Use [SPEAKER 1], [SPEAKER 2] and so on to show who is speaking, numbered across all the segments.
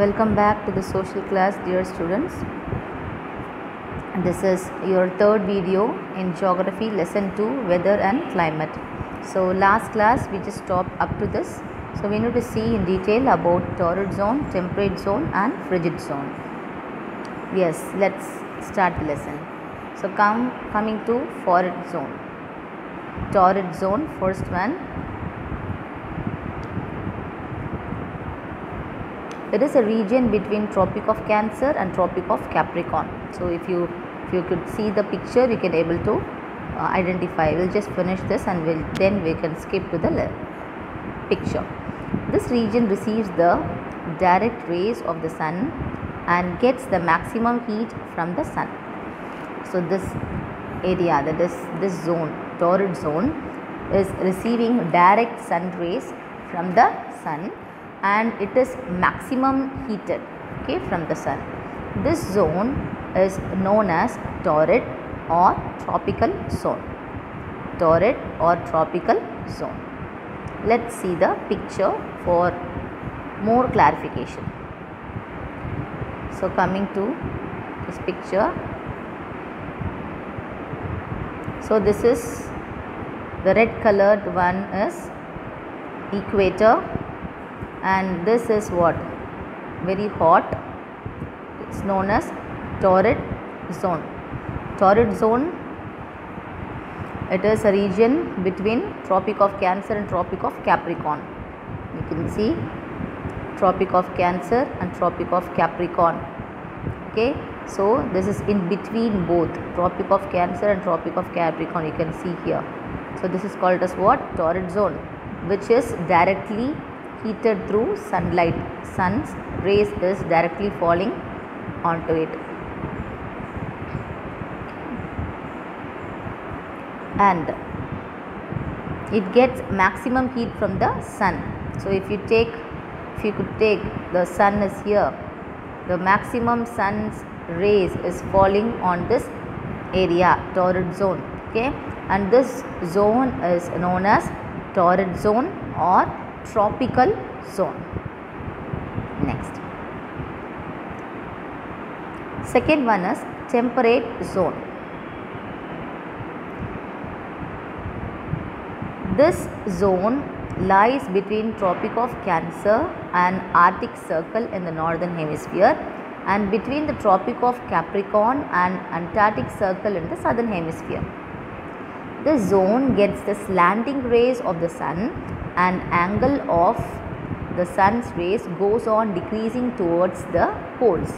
[SPEAKER 1] Welcome back to the social class, dear students. This is your third video in geography lesson 2 weather and climate. So, last class we just stopped up to this. So, we need to see in detail about torrid zone, temperate zone, and frigid zone. Yes, let's start the lesson. So, come coming to torrid zone. Torrid zone, first one it is a region between tropic of cancer and tropic of capricorn. So if you if you could see the picture you can able to uh, identify. We'll just finish this and we'll then we can skip to the picture. This region receives the direct rays of the sun and gets the maximum heat from the sun. So this area that is this zone torrid zone is receiving direct sun rays from the sun and it is maximum heated okay from the sun. This zone is known as torrid or tropical zone. Torrid or tropical zone. Let's see the picture for more clarification. So coming to this picture. So this is the red colored one is equator and this is what? Very hot. It's known as torrid zone. Torrid zone it is a region between tropic of cancer and tropic of capricorn. You can see tropic of cancer and tropic of capricorn. Okay? So this is in between both tropic of cancer and tropic of capricorn. You can see here. So this is called as what? Torrid zone which is directly heated through sunlight. Sun's rays is directly falling onto it. And it gets maximum heat from the sun. So if you take if you could take the sun is here the maximum sun's rays is falling on this area torrid zone okay? And this zone is known as torrid zone or tropical zone. Next. Second one is temperate zone. This zone lies between Tropic of Cancer and Arctic Circle in the northern hemisphere and between the Tropic of Capricorn and Antarctic Circle in the southern hemisphere. This zone gets the slanting rays of the sun and angle of the sun's rays goes on decreasing towards the poles.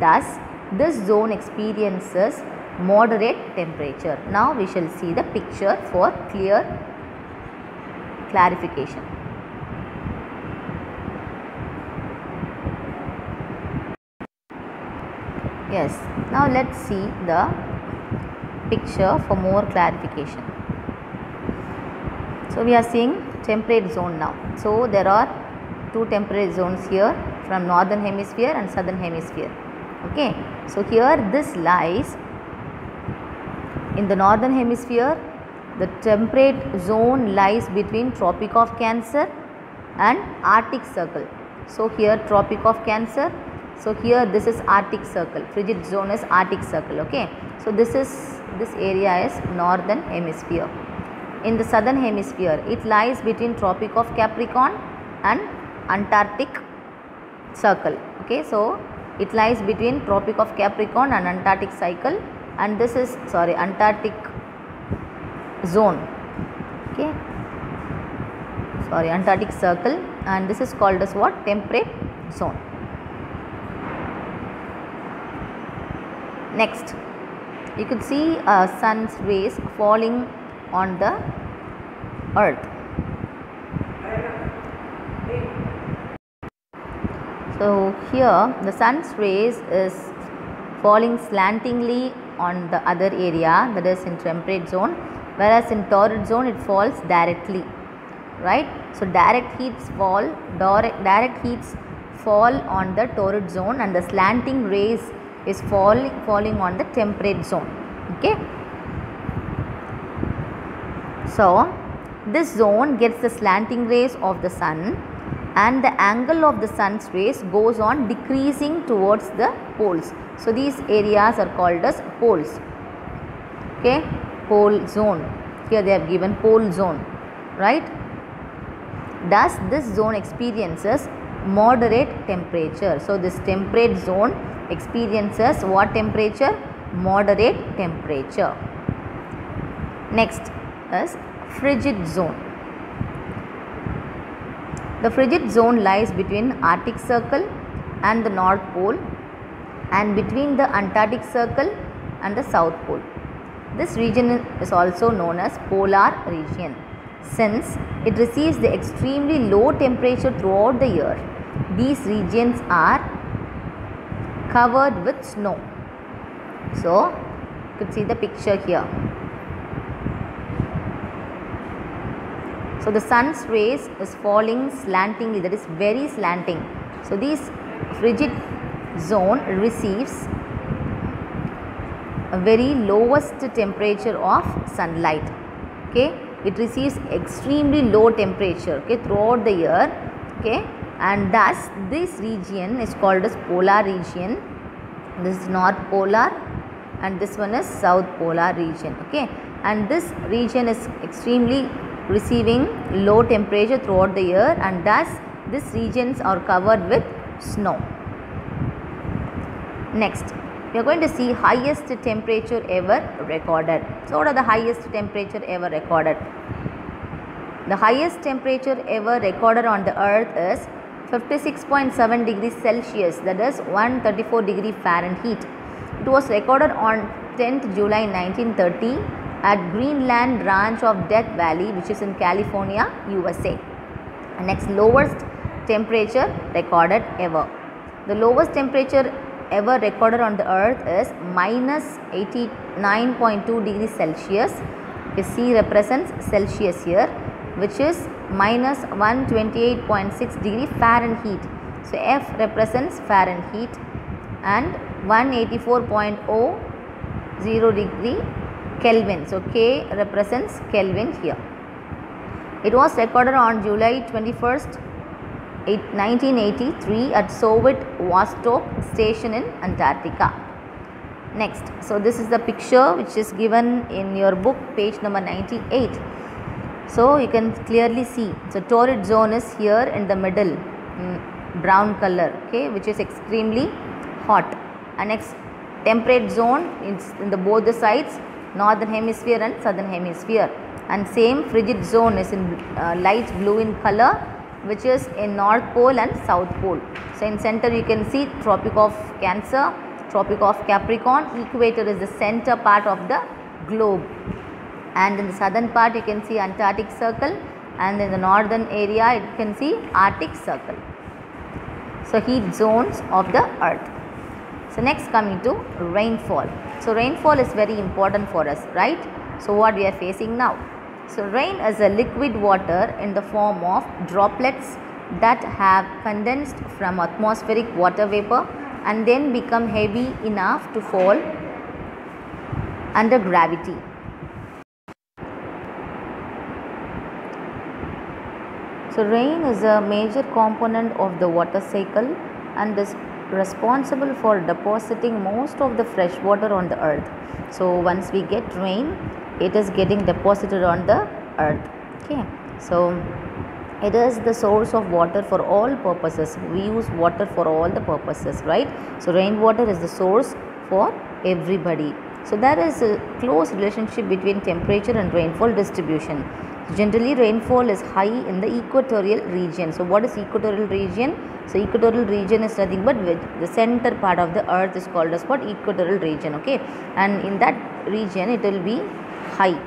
[SPEAKER 1] Thus, this zone experiences moderate temperature. Now, we shall see the picture for clear clarification. Yes, now let's see the picture for more clarification. So, we are seeing temperate zone now. So, there are two temperate zones here from northern hemisphere and southern hemisphere. Okay. So, here this lies in the northern hemisphere the temperate zone lies between tropic of cancer and arctic circle. So, here tropic of cancer. So, here this is arctic circle frigid zone is arctic circle okay. So, this is this area is northern hemisphere. In the southern hemisphere it lies between tropic of capricorn and antarctic circle. Okay so it lies between tropic of capricorn and antarctic cycle and this is sorry antarctic zone. Okay sorry antarctic circle and this is called as what? Temperate zone. Next you could see uh, sun's rays falling on the earth. So, here the sun's rays is falling slantingly on the other area that is in temperate zone whereas in torrid zone it falls directly right. So, direct heats fall direct, direct heats fall on the torrid zone and the slanting rays is falling falling on the temperate zone okay. So, this zone gets the slanting rays of the sun and the angle of the sun's rays goes on decreasing towards the poles. So, these areas are called as poles. Okay, pole zone. Here they have given pole zone, right? Thus, this zone experiences moderate temperature. So, this temperate zone experiences what temperature? Moderate temperature. Next is frigid zone. The frigid zone lies between Arctic Circle and the North Pole and between the Antarctic Circle and the South Pole. This region is also known as polar region since it receives the extremely low temperature throughout the year. These regions are covered with snow. So, you can see the picture here. So, the sun's rays is falling slantingly that is very slanting. So, this frigid zone receives a very lowest temperature of sunlight okay it receives extremely low temperature okay throughout the year okay and thus this region is called as polar region this is north polar and this one is south polar region okay and this region is extremely receiving low temperature throughout the year and thus these regions are covered with snow next we are going to see highest temperature ever recorded. So, what are the highest temperature ever recorded? The highest temperature ever recorded on the earth is 56.7 degrees Celsius that is 134 degree Fahrenheit. It was recorded on 10th July 1930 at Greenland Ranch of Death Valley which is in California, USA. next lowest temperature recorded ever. The lowest temperature ever recorded on the earth is minus 89.2 degrees Celsius. C represents Celsius here which is minus 128.6 degree Fahrenheit. So, F represents Fahrenheit and 184.00 degree Kelvin. So, K represents Kelvin here. It was recorded on July 21st 1983 at Soviet Vostok station in Antarctica. Next, so this is the picture which is given in your book page number 98. So you can clearly see, so torrid zone is here in the middle brown color okay which is extremely hot. And next temperate zone is in the both the sides northern hemisphere and southern hemisphere. And same frigid zone is in uh, light blue in color which is in North Pole and South Pole. So, in center you can see Tropic of Cancer, Tropic of Capricorn, equator is the center part of the globe and in the southern part you can see Antarctic circle and in the northern area you can see Arctic circle. So, heat zones of the earth. So, next coming to rainfall. So, rainfall is very important for us, right? So, what we are facing now? So, rain is a liquid water in the form of droplets that have condensed from atmospheric water vapor and then become heavy enough to fall under gravity. So, rain is a major component of the water cycle and is responsible for depositing most of the fresh water on the earth. So, once we get rain, it is getting deposited on the earth. Okay. So it is the source of water for all purposes. We use water for all the purposes right? So rainwater is the source for everybody. So there is a close relationship between temperature and rainfall distribution generally rainfall is high in the equatorial region so what is equatorial region so equatorial region is nothing but the center part of the earth is called as what equatorial region okay and in that region it will be high.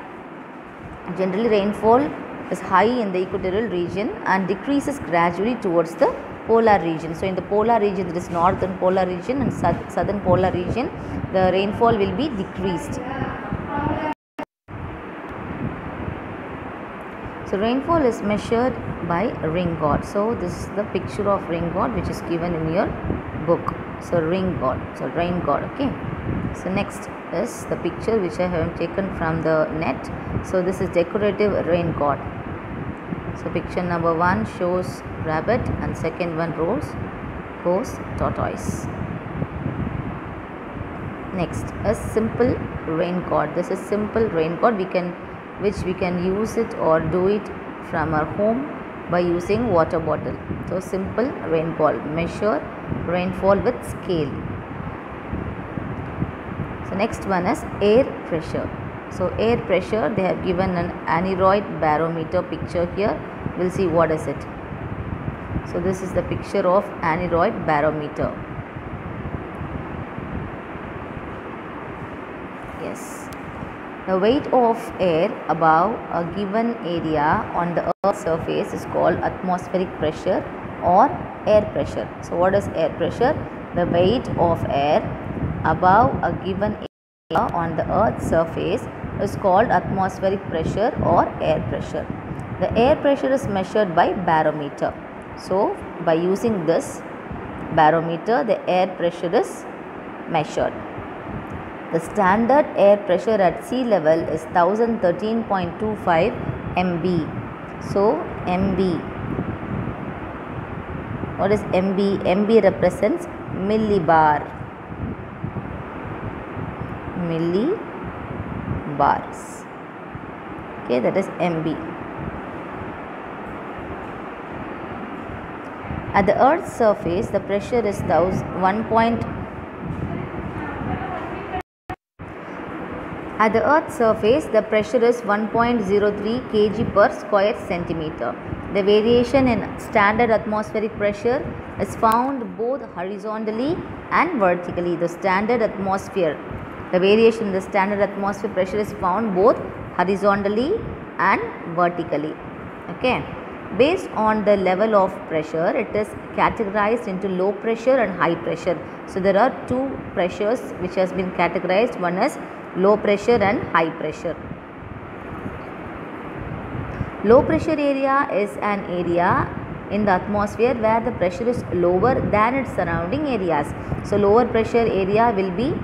[SPEAKER 1] Generally rainfall is high in the equatorial region and decreases gradually towards the polar region. So, in the polar region there is northern polar region and southern polar region the rainfall will be decreased. So, rainfall is measured by rain gauge. So, this is the picture of rain gauge which is given in your book. So, rain gauge. So, rain gauge. Okay. So, next is the picture which I have taken from the net. So, this is decorative rain gauge. So picture number one shows rabbit and second one rose goes tortoise. Next, a simple rain gauge. This is simple rain gauge. We can which we can use it or do it from our home by using water bottle. So simple rainfall. Measure rainfall with scale. So next one is air pressure. So air pressure they have given an aneroid barometer picture here. We'll see what is it. So this is the picture of aneroid barometer. Yes. The weight of air above a given area on the earth's surface is called atmospheric pressure or air pressure. So what is air pressure? The weight of air above a given area on the earth's surface is called atmospheric pressure or air pressure. The air pressure is measured by barometer. So by using this barometer the air pressure is measured. The standard air pressure at sea level is 1013.25 MB. So MB. What is MB? MB represents millibar. Millibars. Okay, that is MB. At the Earth's surface, the pressure is 1. At the Earth's surface, the pressure is 1.03 kg per square centimeter. The variation in standard atmospheric pressure is found both horizontally and vertically. The standard atmosphere, the variation in the standard atmosphere pressure is found both horizontally and vertically. Okay. Based on the level of pressure, it is categorized into low pressure and high pressure. So, there are two pressures which has been categorized. One is low pressure and high pressure. Low pressure area is an area in the atmosphere where the pressure is lower than its surrounding areas. So, lower pressure area will be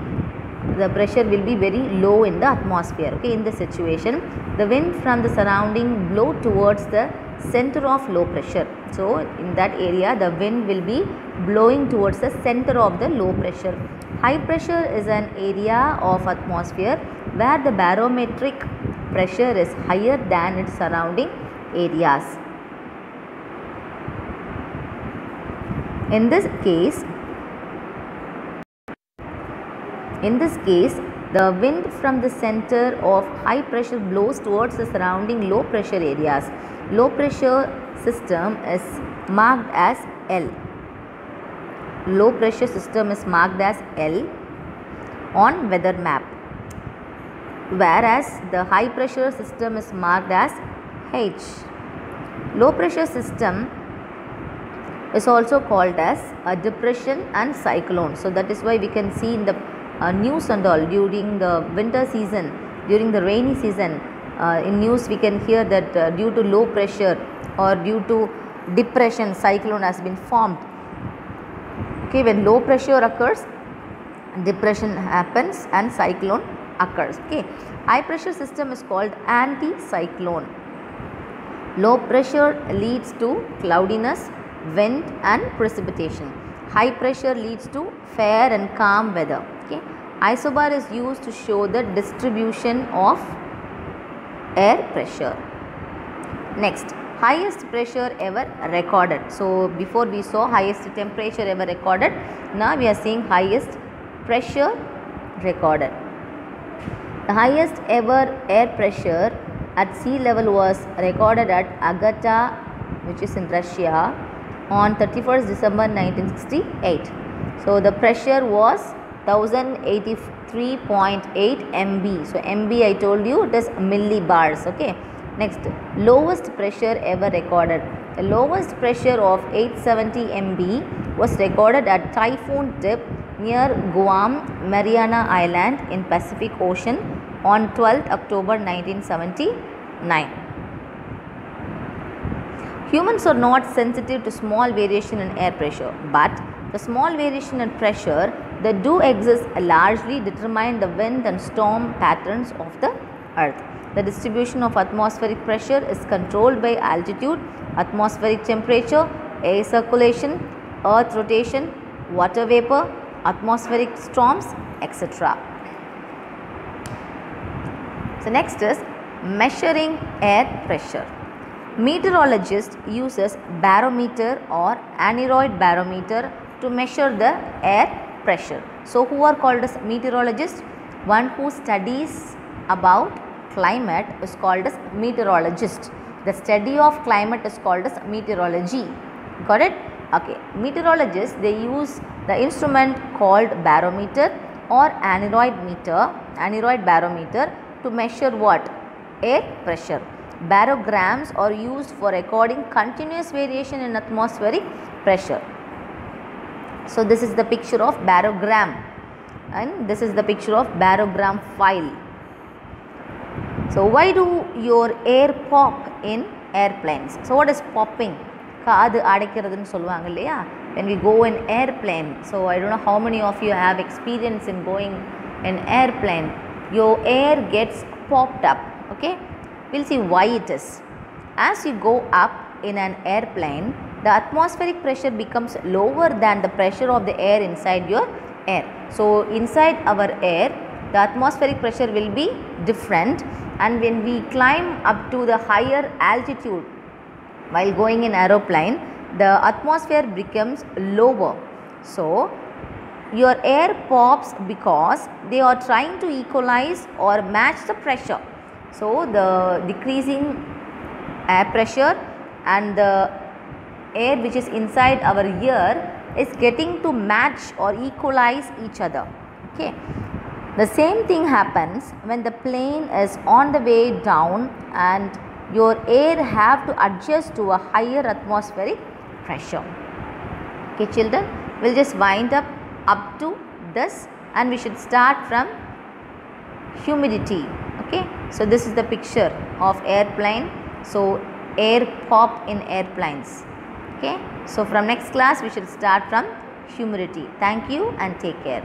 [SPEAKER 1] the pressure will be very low in the atmosphere okay? In this situation the wind from the surrounding blow towards the center of low pressure. So in that area the wind will be blowing towards the center of the low pressure. High pressure is an area of atmosphere where the barometric pressure is higher than its surrounding areas. In this case in this case, the wind from the center of high pressure blows towards the surrounding low pressure areas. Low pressure system is marked as L. Low pressure system is marked as L on weather map whereas the high pressure system is marked as H. Low pressure system is also called as a depression and cyclone. So that is why we can see in the uh, news and all during the winter season, during the rainy season, uh, in news we can hear that uh, due to low pressure or due to depression, cyclone has been formed. Okay, when low pressure occurs, depression happens and cyclone occurs. Okay, high pressure system is called anticyclone. Low pressure leads to cloudiness, wind and precipitation. High pressure leads to fair and calm weather. Isobar is used to show the distribution of air pressure. Next, highest pressure ever recorded. So, before we saw highest temperature ever recorded, now we are seeing highest pressure recorded. The highest ever air pressure at sea level was recorded at Agata which is in Russia on 31st December 1968. So, the pressure was 1083.8 MB. So, MB I told you it is millibars. Okay. Next, lowest pressure ever recorded. The lowest pressure of 870 MB was recorded at Typhoon Tip near Guam, Mariana Island in Pacific Ocean on 12th October 1979. Humans are not sensitive to small variation in air pressure, but the small variation in pressure that do exist largely determine the wind and storm patterns of the earth. the distribution of atmospheric pressure is controlled by altitude, atmospheric temperature, air circulation, earth rotation, water vapor, atmospheric storms, etc. So next is measuring air pressure. Meteorologist uses barometer or aneroid barometer to measure the air pressure. So who are called as meteorologists? One who studies about climate is called as meteorologist. The study of climate is called as meteorology. Got it? Okay. Meteorologists they use the instrument called barometer or aneroid meter, aneroid barometer to measure what? Air pressure. Barograms are used for recording continuous variation in atmospheric pressure. So, this is the picture of barogram and this is the picture of barogram file. So, why do your air pop in airplanes? So, what is popping? காது அடைக்கிறதுன்னு சொல்லுவாங்க இல்லையா when we go in airplane so i don't know how many of you have experience in going in airplane your air gets popped up okay we'll see why it is as you go up in an airplane the atmospheric pressure becomes lower than the pressure of the air inside your air. So inside our air the atmospheric pressure will be different. And when we climb up to the higher altitude while going in aeroplane the atmosphere becomes lower. So your air pops because they are trying to equalize or match the pressure. So the decreasing air pressure and the air which is inside our ear is getting to match or equalize each other okay the same thing happens when the plane is on the way down and your air have to adjust to a higher atmospheric pressure. Okay children, we will just wind up up to this and we should start from humidity. Okay. So, this is the picture of airplane. So, air pop in airplanes. Okay. So, from next class we should start from humidity. Thank you and take care.